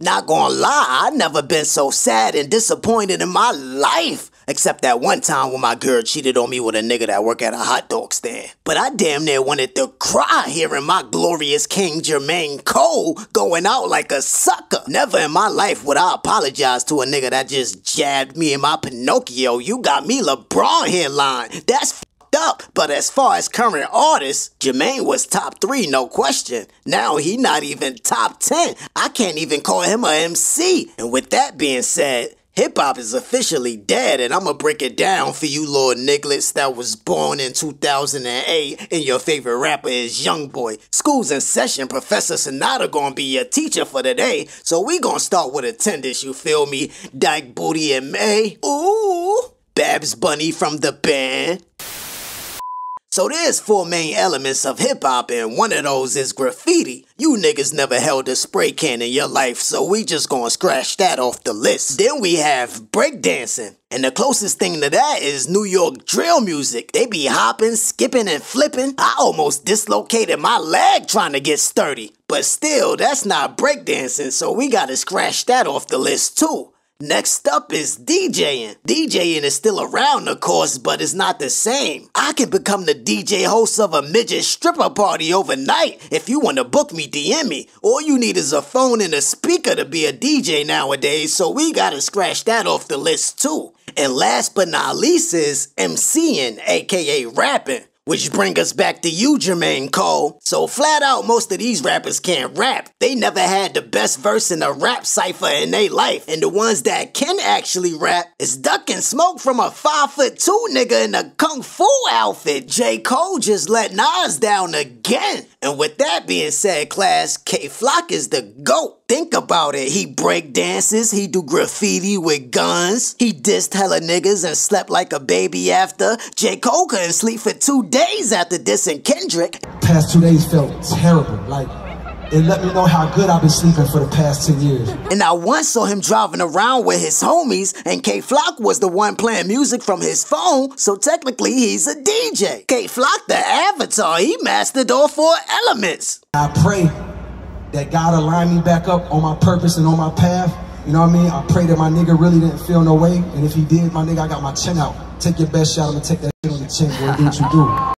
Not gonna lie, I never been so sad and disappointed in my life. Except that one time when my girl cheated on me with a nigga that work at a hot dog stand. But I damn near wanted to cry hearing my glorious king Jermaine Cole going out like a sucker. Never in my life would I apologize to a nigga that just jabbed me in my Pinocchio. You got me LeBron hairline. That's up. But as far as current artists, Jermaine was top three, no question. Now he not even top 10. I can't even call him a MC. And with that being said, Hip hop is officially dead, and I'ma break it down for you, Lord Nicholas, that was born in 2008, and your favorite rapper is Young Boy. School's in session, Professor Sonata gonna be your teacher for today, so we gonna start with attendance, you feel me? Dyke Booty and May. Ooh, Babs Bunny from the band. So there's four main elements of hip hop, and one of those is graffiti. You niggas never held a spray can in your life, so we just gonna scratch that off the list. Then we have breakdancing. And the closest thing to that is New York drill music. They be hopping, skipping, and flipping. I almost dislocated my leg trying to get sturdy. But still, that's not breakdancing, so we gotta scratch that off the list too. Next up is DJing. DJing is still around, of course, but it's not the same. I can become the DJ host of a midget stripper party overnight. If you want to book me, DM me. All you need is a phone and a speaker to be a DJ nowadays, so we gotta scratch that off the list too. And last but not least is MCing, aka rapping. Which bring us back to you, Jermaine Cole. So flat out, most of these rappers can't rap. They never had the best verse in a rap cipher in their life. And the ones that can actually rap is ducking smoke from a 5 foot 2 nigga in a kung fu outfit. J. Cole just let Nas down again. And with that being said, class, Kay Flock is the GOAT. Think about it. He break dances, he do graffiti with guns, he dissed hella niggas and slept like a baby after. J. Cole couldn't sleep for two days after dissing Kendrick. Past two days felt terrible. Like, it let me know how good I've been sleeping for the past 10 years. And I once saw him driving around with his homies, and Kay Flock was the one playing music from his phone, so technically he's a DJ. Kay Flock, the avatar, he mastered all four elements. I pray that God align me back up on my purpose and on my path. You know what I mean? I pray that my nigga really didn't feel no way. And if he did, my nigga, I got my chin out. Take your best shot. I'm gonna take that shit on the chin, boy. Do what you do.